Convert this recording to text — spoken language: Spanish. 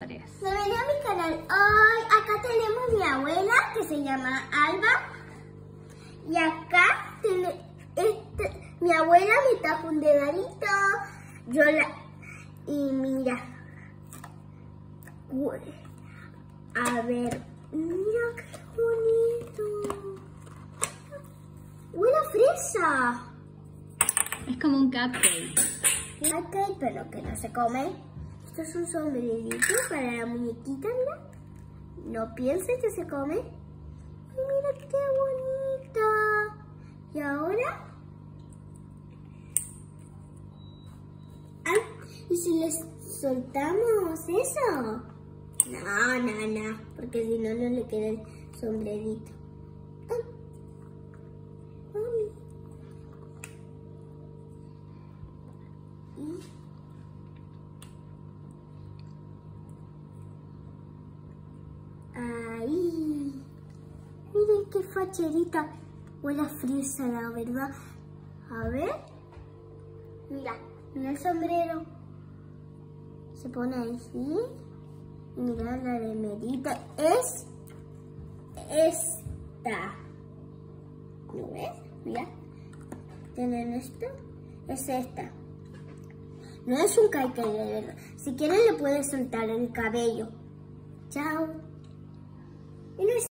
Bienvenido a mi canal. Hoy acá tenemos mi abuela que se llama Alba. Y acá tiene este, mi abuela me trajo un dedadito. Yo la y mira. A ver, mira qué bonito. Huele a fresa. Es como un cupcake. Cupcake, pero que no se come. Esto es un sombrerito para la muñequita, mira. No pienses que se come. Mira qué bonita. Y ahora... Ah, ¿y si les soltamos eso? No, no, no, porque si no, no le queda el sombrerito. Ahí. Miren qué facherita. Huele a fresa, la verdad. A ver. Mira, mira el sombrero. Se pone ahí, ¿sí? Mira la remerita. Es esta. ¿Lo ves? Mira. ¿Tienen esto? Es esta. No es un caique de verdad. Si quieren le puedes soltar el cabello. Chao. You know,